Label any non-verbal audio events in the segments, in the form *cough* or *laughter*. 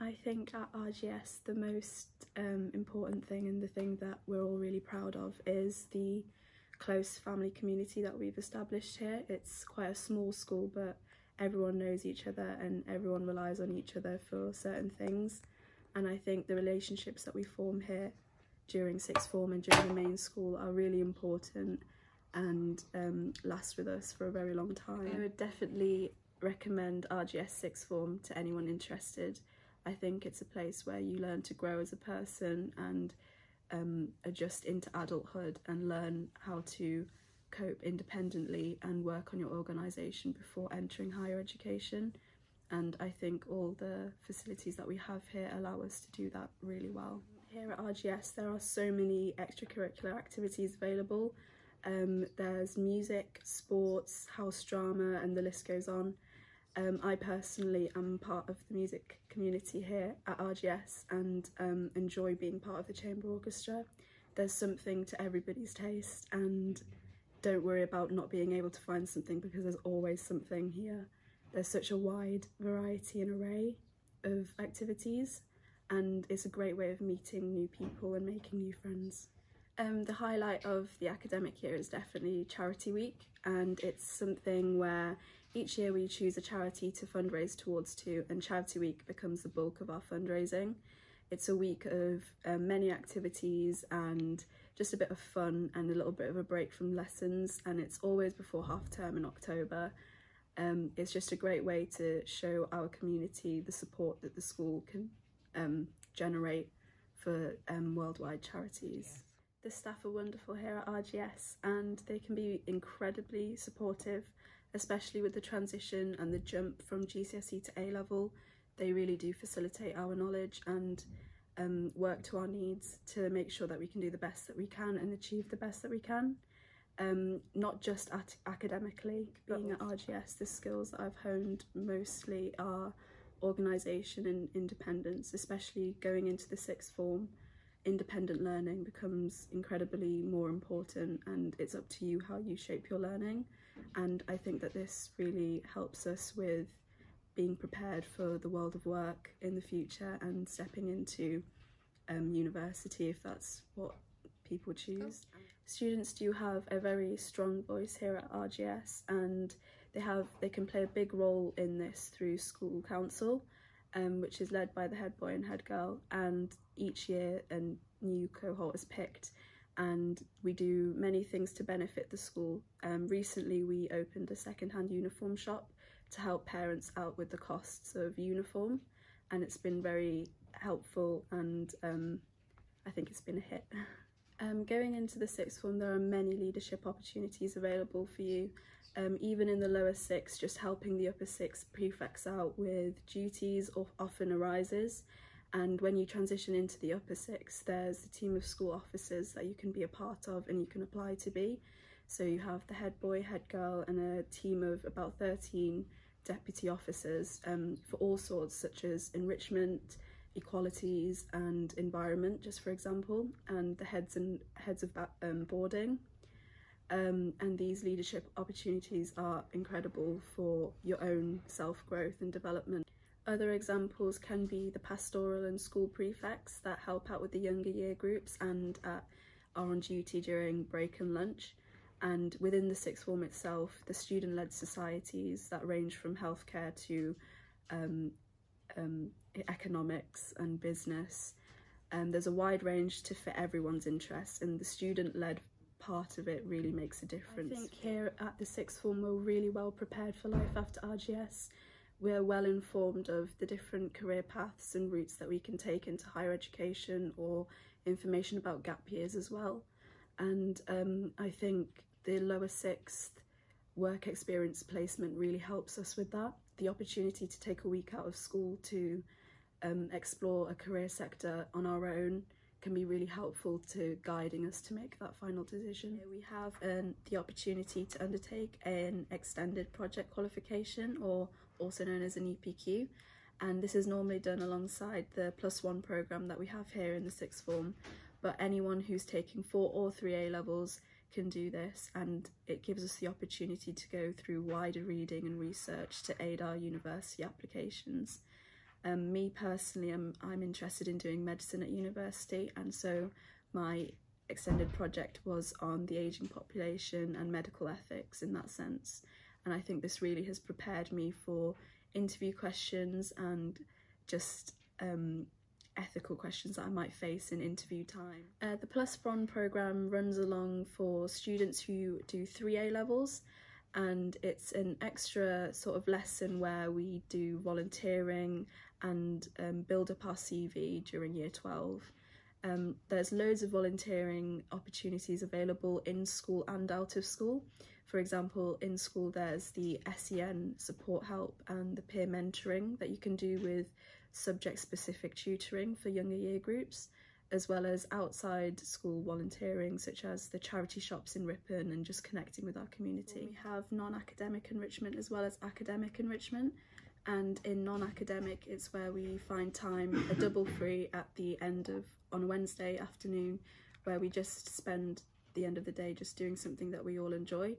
I think at RGS the most um, important thing and the thing that we're all really proud of is the close family community that we've established here. It's quite a small school but everyone knows each other and everyone relies on each other for certain things and I think the relationships that we form here during sixth form and during the main school are really important and um, last with us for a very long time. I would definitely recommend RGS sixth form to anyone interested. I think it's a place where you learn to grow as a person and um, adjust into adulthood and learn how to cope independently and work on your organisation before entering higher education. And I think all the facilities that we have here allow us to do that really well. Here at RGS there are so many extracurricular activities available. Um, there's music, sports, house drama and the list goes on. Um, I personally am part of the music community here at RGS and um, enjoy being part of the chamber orchestra. There's something to everybody's taste and don't worry about not being able to find something because there's always something here. There's such a wide variety and array of activities and it's a great way of meeting new people and making new friends. Um, the highlight of the academic year is definitely Charity Week and it's something where each year we choose a charity to fundraise towards to and Charity Week becomes the bulk of our fundraising. It's a week of um, many activities and just a bit of fun and a little bit of a break from lessons and it's always before half term in October. Um, it's just a great way to show our community the support that the school can um, generate for um, worldwide charities. Yes. The staff are wonderful here at RGS and they can be incredibly supportive especially with the transition and the jump from GCSE to A level. They really do facilitate our knowledge and um, work to our needs to make sure that we can do the best that we can and achieve the best that we can. Um, not just at academically, being at RGS, the skills that I've honed mostly are organisation and independence, especially going into the sixth form. Independent learning becomes incredibly more important and it's up to you how you shape your learning and I think that this really helps us with being prepared for the world of work in the future and stepping into um, university if that's what people choose. Cool. Students do have a very strong voice here at RGS and they have they can play a big role in this through school council um, which is led by the head boy and head girl and each year a new cohort is picked and we do many things to benefit the school. Um, recently we opened a second-hand uniform shop to help parents out with the costs of uniform and it's been very helpful and um, I think it's been a hit. *laughs* Um, going into the sixth form there are many leadership opportunities available for you um, even in the lower six just helping the upper six prefects out with duties often arises and when you transition into the upper six there's a team of school officers that you can be a part of and you can apply to be. So you have the head boy head girl and a team of about 13 deputy officers um, for all sorts such as enrichment equalities and environment just for example and the heads and heads of um, boarding. Um, and these leadership opportunities are incredible for your own self-growth and development other examples can be the pastoral and school prefects that help out with the younger year groups and uh, are on duty during break and lunch. And within the sixth form itself, the student-led societies that range from healthcare to um, um, economics and business. Um, there's a wide range to fit everyone's interests and the student-led part of it really makes a difference. I think here at the sixth form we're really well prepared for life after RGS we're well informed of the different career paths and routes that we can take into higher education or information about gap years as well. And um, I think the lower sixth work experience placement really helps us with that. The opportunity to take a week out of school to um, explore a career sector on our own can be really helpful to guiding us to make that final decision. We have um, the opportunity to undertake an extended project qualification or also known as an EPQ and this is normally done alongside the plus one programme that we have here in the sixth form but anyone who's taking four or three A levels can do this and it gives us the opportunity to go through wider reading and research to aid our university applications Um, me personally, I'm, I'm interested in doing medicine at university, and so my extended project was on the ageing population and medical ethics in that sense. And I think this really has prepared me for interview questions and just um, ethical questions that I might face in interview time. Uh, the Plus One programme runs along for students who do three A levels and it's an extra sort of lesson where we do volunteering and um, build up our CV during year 12. Um, there's loads of volunteering opportunities available in school and out of school. For example, in school there's the SEN support help and the peer mentoring that you can do with subject specific tutoring for younger year groups, as well as outside school volunteering such as the charity shops in Ripon and just connecting with our community. We have non-academic enrichment as well as academic enrichment and in non-academic it's where we find time a double free at the end of on a Wednesday afternoon where we just spend the end of the day just doing something that we all enjoy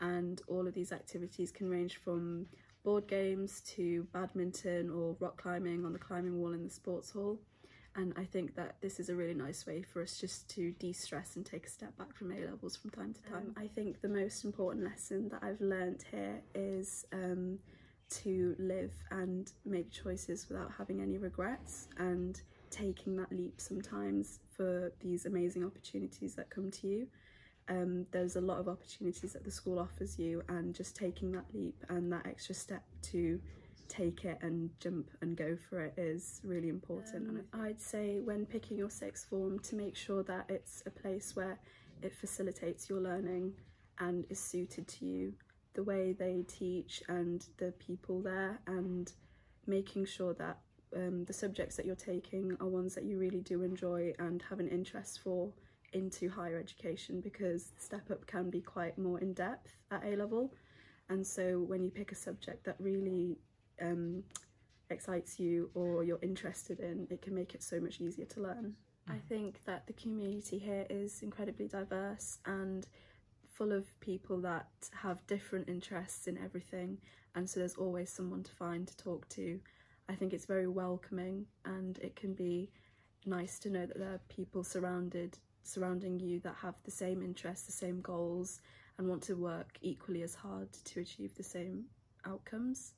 and all of these activities can range from board games to badminton or rock climbing on the climbing wall in the sports hall and I think that this is a really nice way for us just to de-stress and take a step back from A levels from time to time. Um, I think the most important lesson that I've learned here is um, to live and make choices without having any regrets and taking that leap sometimes for these amazing opportunities that come to you. Um, there's a lot of opportunities that the school offers you and just taking that leap and that extra step to take it and jump and go for it is really important. Um, and I'd say when picking your sixth form to make sure that it's a place where it facilitates your learning and is suited to you the way they teach and the people there and making sure that um, the subjects that you're taking are ones that you really do enjoy and have an interest for into higher education because the step up can be quite more in depth at A level and so when you pick a subject that really um, excites you or you're interested in it can make it so much easier to learn. I think that the community here is incredibly diverse and full of people that have different interests in everything and so there's always someone to find to talk to. I think it's very welcoming and it can be nice to know that there are people surrounded surrounding you that have the same interests, the same goals and want to work equally as hard to achieve the same outcomes.